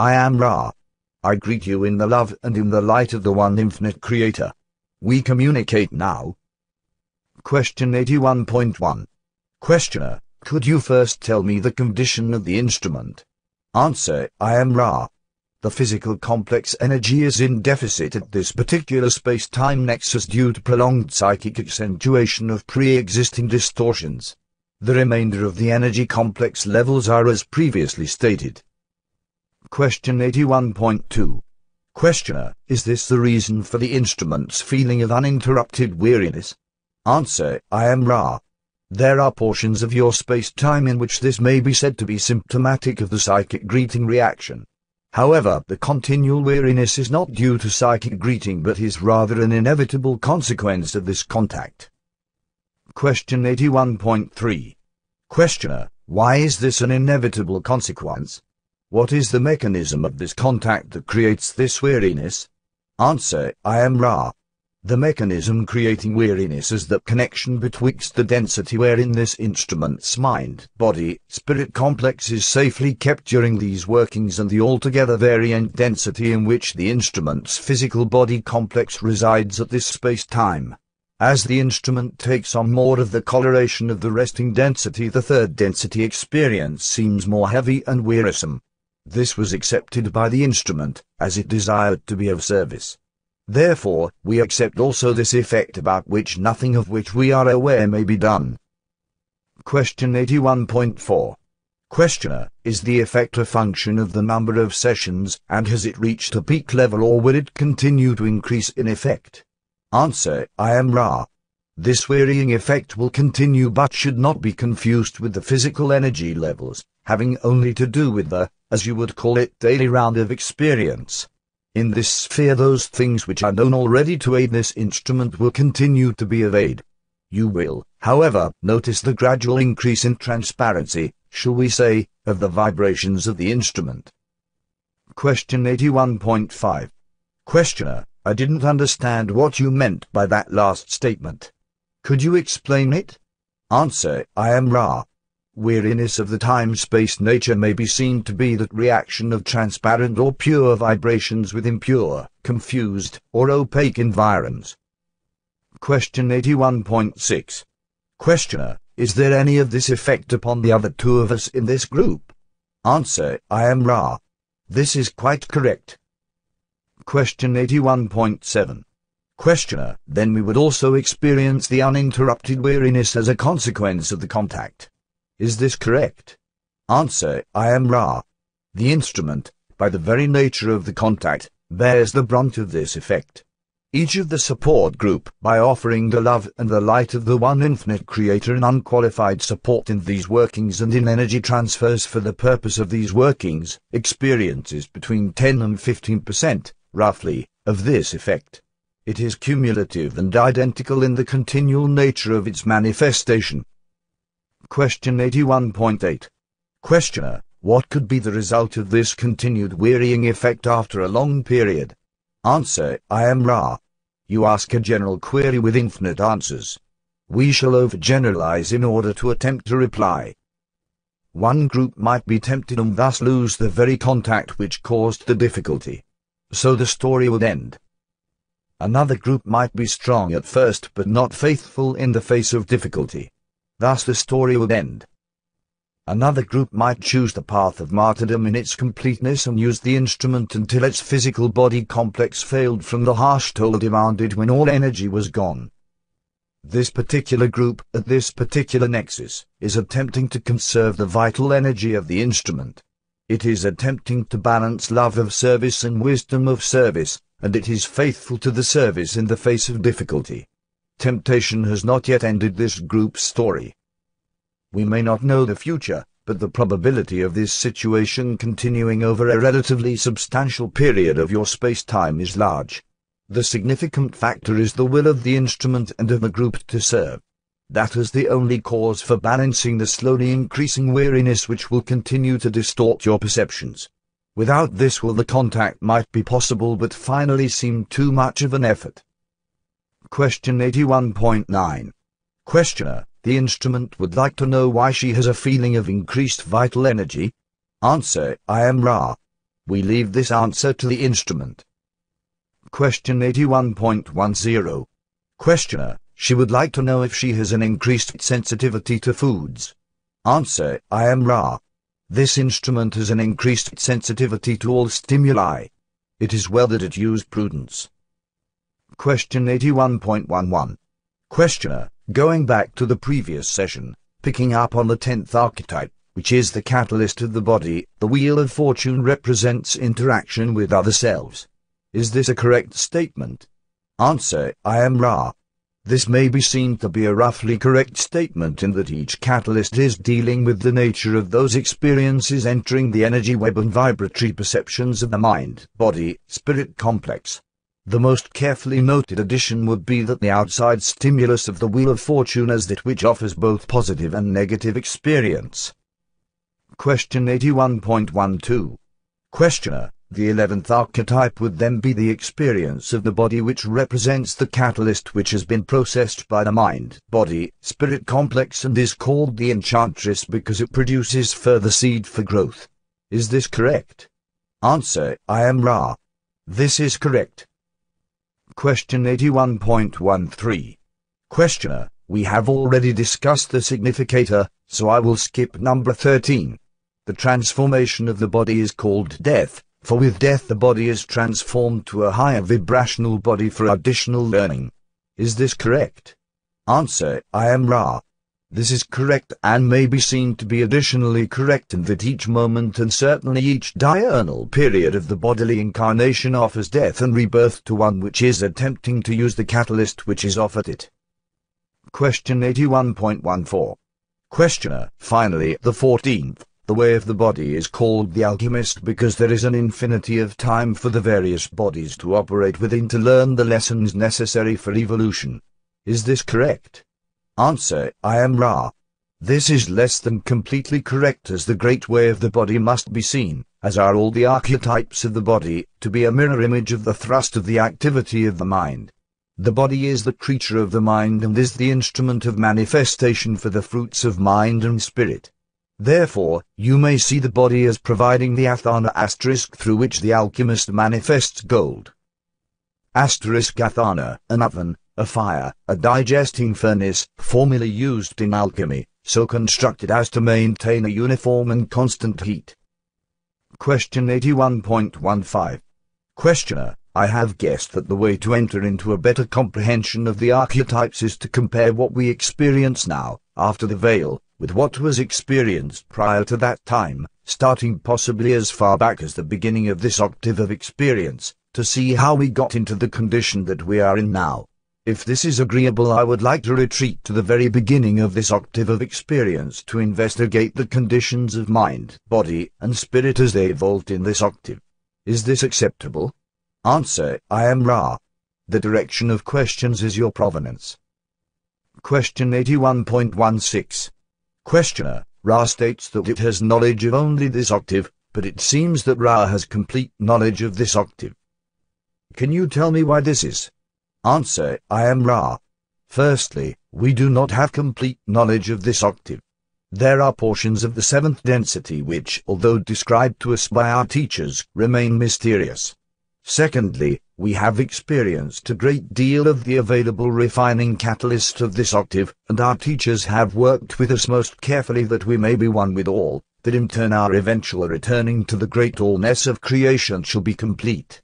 I am Ra. I greet you in the love and in the light of the one infinite creator. We communicate now. Question 81.1. Questioner, could you first tell me the condition of the instrument? Answer, I am Ra. The physical complex energy is in deficit at this particular space-time nexus due to prolonged psychic accentuation of pre-existing distortions. The remainder of the energy complex levels are as previously stated. Question 81.2. Questioner, is this the reason for the instrument's feeling of uninterrupted weariness? Answer, I am Ra. There are portions of your space-time in which this may be said to be symptomatic of the psychic greeting reaction. However, the continual weariness is not due to psychic greeting but is rather an inevitable consequence of this contact. Question 81.3. Questioner, why is this an inevitable consequence? What is the mechanism of this contact that creates this weariness? Answer, I am Ra. The mechanism creating weariness is the connection betwixt the density wherein this instrument's mind, body, spirit complex is safely kept during these workings and the altogether variant density in which the instrument's physical body complex resides at this space-time. As the instrument takes on more of the coloration of the resting density the third density experience seems more heavy and wearisome. This was accepted by the instrument, as it desired to be of service. Therefore, we accept also this effect about which nothing of which we are aware may be done. Question 81.4. Questioner, is the effect a function of the number of sessions, and has it reached a peak level or will it continue to increase in effect? Answer, I am Ra. This wearying effect will continue but should not be confused with the physical energy levels, having only to do with the, as you would call it, daily round of experience. In this sphere those things which are known already to aid this instrument will continue to be of aid. You will, however, notice the gradual increase in transparency, shall we say, of the vibrations of the instrument. Question 81.5. Questioner, I didn't understand what you meant by that last statement. Could you explain it? Answer, I am Ra. Weariness of the time-space nature may be seen to be that reaction of transparent or pure vibrations with impure, confused, or opaque environs. Question 81.6. Questioner, is there any of this effect upon the other two of us in this group? Answer, I am Ra. This is quite correct. Question 81.7. Questioner, then we would also experience the uninterrupted weariness as a consequence of the contact. Is this correct? Answer, I am Ra. The instrument, by the very nature of the contact, bears the brunt of this effect. Each of the support group, by offering the love and the light of the one infinite creator and unqualified support in these workings and in energy transfers for the purpose of these workings, experiences between 10 and 15 percent, roughly, of this effect. It is cumulative and identical in the continual nature of its manifestation. Question 81.8. Questioner, what could be the result of this continued wearying effect after a long period? Answer, I am Ra. You ask a general query with infinite answers. We shall overgeneralize in order to attempt to reply. One group might be tempted and thus lose the very contact which caused the difficulty. So the story would end. Another group might be strong at first but not faithful in the face of difficulty. Thus the story would end. Another group might choose the path of martyrdom in its completeness and use the instrument until its physical body complex failed from the harsh toll demanded when all energy was gone. This particular group, at this particular nexus, is attempting to conserve the vital energy of the instrument. It is attempting to balance love of service and wisdom of service, and it is faithful to the service in the face of difficulty. Temptation has not yet ended this group's story. We may not know the future, but the probability of this situation continuing over a relatively substantial period of your space-time is large. The significant factor is the will of the instrument and of the group to serve. That is the only cause for balancing the slowly increasing weariness which will continue to distort your perceptions. Without this will the contact might be possible but finally seem too much of an effort. Question 81.9. Questioner, the instrument would like to know why she has a feeling of increased vital energy. Answer, I am Ra. We leave this answer to the instrument. Question 81.10. Questioner, she would like to know if she has an increased sensitivity to foods. Answer, I am Ra. This instrument has an increased sensitivity to all stimuli. It is well that it use prudence. Question 81.11. Questioner, going back to the previous session, picking up on the tenth archetype, which is the catalyst of the body, the wheel of fortune represents interaction with other selves. Is this a correct statement? Answer, I am Ra. This may be seen to be a roughly correct statement in that each catalyst is dealing with the nature of those experiences entering the energy web and vibratory perceptions of the mind, body, spirit complex. The most carefully noted addition would be that the outside stimulus of the Wheel of Fortune is that which offers both positive and negative experience. Question 81.12. Questioner. The eleventh archetype would then be the experience of the body which represents the catalyst which has been processed by the mind, body, spirit complex and is called the enchantress because it produces further seed for growth. Is this correct? Answer, I am Ra. This is correct. Question 81.13. Questioner, we have already discussed the significator, so I will skip number 13. The transformation of the body is called death, for with death the body is transformed to a higher vibrational body for additional learning. Is this correct? Answer, I am Ra. This is correct and may be seen to be additionally correct in that each moment and certainly each diurnal period of the bodily incarnation offers death and rebirth to one which is attempting to use the catalyst which is offered it. Question 81.14. Questioner, finally, the 14th. The way of the body is called the alchemist because there is an infinity of time for the various bodies to operate within to learn the lessons necessary for evolution. Is this correct? Answer, I am Ra. This is less than completely correct as the great way of the body must be seen, as are all the archetypes of the body, to be a mirror image of the thrust of the activity of the mind. The body is the creature of the mind and is the instrument of manifestation for the fruits of mind and spirit. Therefore, you may see the body as providing the athanor asterisk through which the alchemist manifests gold. Asterisk athanor, an oven, a fire, a digesting furnace, formerly used in alchemy, so constructed as to maintain a uniform and constant heat. Question 81.15. Questioner, I have guessed that the way to enter into a better comprehension of the archetypes is to compare what we experience now, after the veil, with what was experienced prior to that time, starting possibly as far back as the beginning of this octave of experience, to see how we got into the condition that we are in now. If this is agreeable I would like to retreat to the very beginning of this octave of experience to investigate the conditions of mind, body, and spirit as they evolved in this octave. Is this acceptable? Answer, I am Ra. The direction of questions is your provenance. Question 81.16 Questioner, Ra states that it has knowledge of only this octave, but it seems that Ra has complete knowledge of this octave. Can you tell me why this is? Answer, I am Ra. Firstly, we do not have complete knowledge of this octave. There are portions of the seventh density which, although described to us by our teachers, remain mysterious. Secondly, we have experienced a great deal of the available refining catalyst of this octave, and our teachers have worked with us most carefully that we may be one with all, that in turn our eventual returning to the great allness of creation shall be complete.